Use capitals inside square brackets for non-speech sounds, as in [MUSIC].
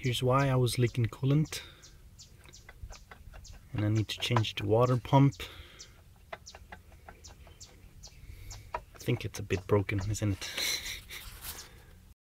Here's why I was leaking coolant. And I need to change the water pump. I think it's a bit broken, isn't it? [LAUGHS]